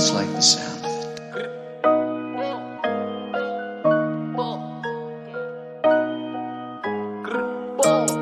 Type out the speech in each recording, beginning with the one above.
just like the sound.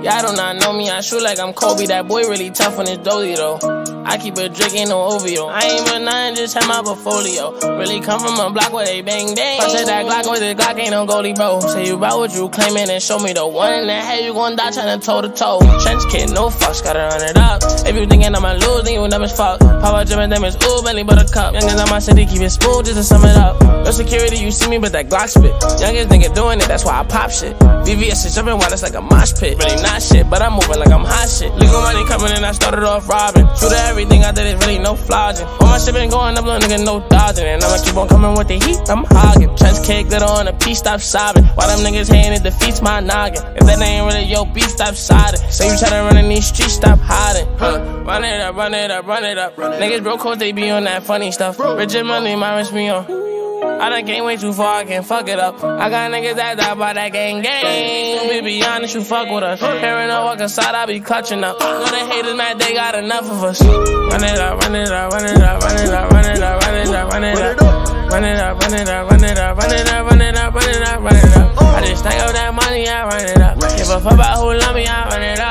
Y'all do not know me, I shoot like I'm Kobe. That boy really tough on his dolly though. I keep a Drac', ain't no OVO. I ain't with nothing, just have my portfolio. Really come from a block where they bang bang. I said that Glock with the Glock ain't no goalie, bro. Say you about what you claiming and show me the one the head you gon' die trying to toe to toe. Trench kid, no fucks, gotta run it up. If you thinking I'ma lose, then you as fuck. Papa Jim them is ooh, Bentley buttercup. Youngest on my city, keep it smooth just to sum it up. No security, you see me, but that Glock spit. Youngest nigga doing it, that's why I pop shit. VVS is jumping while it's like a mosh pit. Really not shit, but I'm moving like I'm hot shit. Legal money coming in, I started off robbing. True to everything I did is really no flogging. All my shit been going up, little nigga, no dodging. And I'ma keep on coming with the heat, I'm hogging. Trench kick, glitter on a piece, stop sobbing. Why them niggas hating, it defeats my noggin. If that ain't really your beat, stop siding. Say you try to run in these streets, stop hiding. Huh. Run it up, run it up, run it up. Niggas broke cause they be on that funny stuff. Richard money, minus me on. I done came way too far, I can't fuck it up. I got niggas that die by that gang gang. We be honest, you fuck with us. Hearing no walk inside, I be clutching up. Know the haters mad, they got enough of us. Run it up, run it up, run it up, run it up, run it up, run it up, run it up. Run it up, run it up, run it up, run it up, run it up, run it up, run it up. I just stack up that money, I run it up. Give a fuck about who love me, I run it up.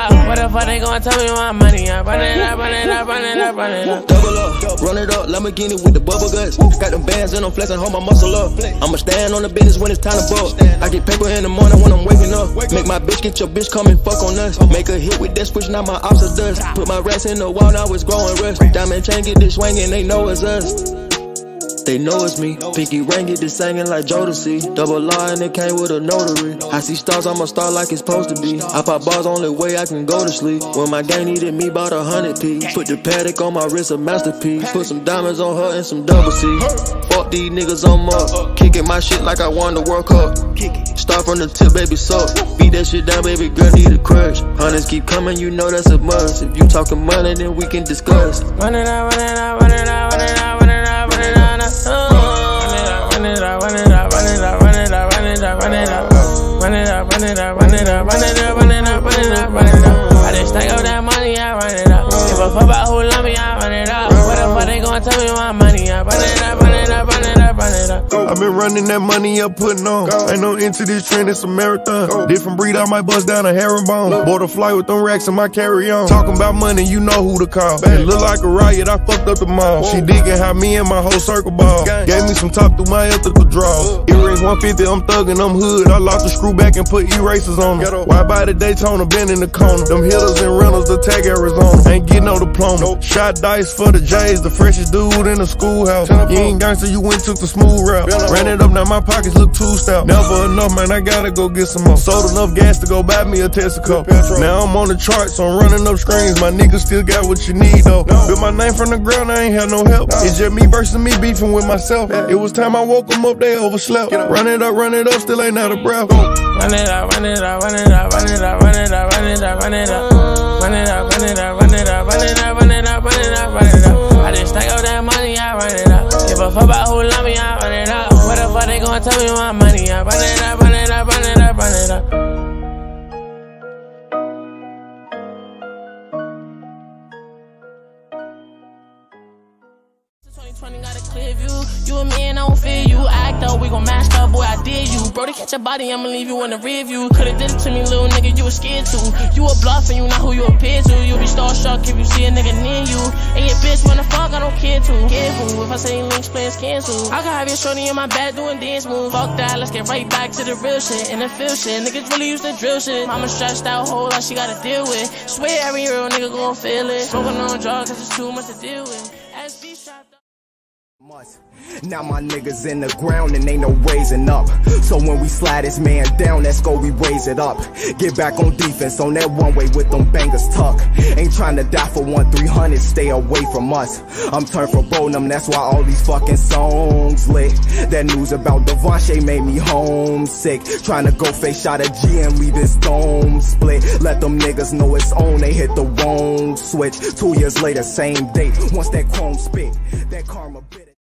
Fuck they gon' tell me my money? I run it up, run it up, run it up, run it up. Double up, run it up, Lamborghini with the bubble guts. Got them bands and I'm flexing, hold my muscle up. I'ma stand on the business when it's time to bust. I get paper in the morning when I'm waking up. Make my bitch get your bitch come and fuck on us. Make a hit with that switch, now my ops are dust. Put my rats in the wall, now it's growing rust. Diamond chain get this swinging, they know it's us. They know it's me. Pinky ring get this singing like Jodeci. Double R and it came with a notary. I see stars, I'm a star like it's supposed to be. I pop bars, only way I can go to sleep. When my gang needed me, bought a hundred P. Put the Patek on my wrist, a masterpiece. Put some diamonds on her and some double C. Fuck these niggas on up. Kicking my shit like I won the World Cup. Start from the tip, baby, so beat that shit down, baby girl, need a crush. Hundreds keep coming, you know that's a must. If you talking money, then we can discuss. Run it out, run it out, run it out, run it out, run it out, tell me my money? I run it up, run I've been running that money up, putting on. Ain't no into this trend, it's a marathon. Different breed, I might bust down a herringbone. Bought a flight with them racks in my carry on. Talking about money, you know who to call. It look like a riot, I fucked up the mall. She digging how me and my whole circle ball. Gave me some top through my Ethika draws. Earrings 150, I'm thugging, I'm hood. I locked the screw back and put erasers on them. Why by the Daytona, been in the corner. Them hitters and rentals, the tag Arizona. Ain't getting no diploma. Shot dice for the J's, the freshest dude in the schoolhouse. You ain't gangster, you went took the smooth route. Ran it up, now my pockets look too stout. Never enough, man, I gotta go get some more. Sold enough gas to go buy me a Tesla cup. Now I'm on the charts, so I'm running up screens. My niggas still got what you need, though. Built my name from the ground, I ain't had no help. It's just me versus me beefing with myself. It was time I woke them up, they overslept. Run it up, run it up, still ain't out of breath. Run it up, run it up, run it up, run it up, run it up, run it up, run it up. They gon' tell me my money? I run it up, run it up, run it up, run it up. 2020 got a clear view. You I don't fear you. Act up, we gon' mash up, boy. I dare you. Bro, to catch your body, I'ma leave you in the rear view. Could've did it to me, little nigga, you was scared to. You a bluff and you not who you appear to. You be starstruck if you see a nigga near you. And your bitch wanna fuck, I don't care to. Careful, if I say links, plans cancel. I can have your shorty in my bed doing dance moves. Fuck that, let's get right back to the real shit. And the feel shit, niggas really used to drill shit. Mama stressed out, whole lot she gotta deal with. Swear every real nigga gon' feel it. Smoking on drugs, cause it's too much to deal with. Now my niggas in the ground and ain't no raising up. So when we slide this man down, let's go, we raise it up. Get back on defense on that one way with them bangers tuck. Ain't trying to die for one 300, stay away from us. I'm turned for Bonum, that's why all these fucking songs lit. That news about Devontae made me homesick. Trying to go face shot at G and leave his dome split. Let them niggas know it's on, they hit the wrong switch. Two years later, same date. Once that chrome spit, that karma bit.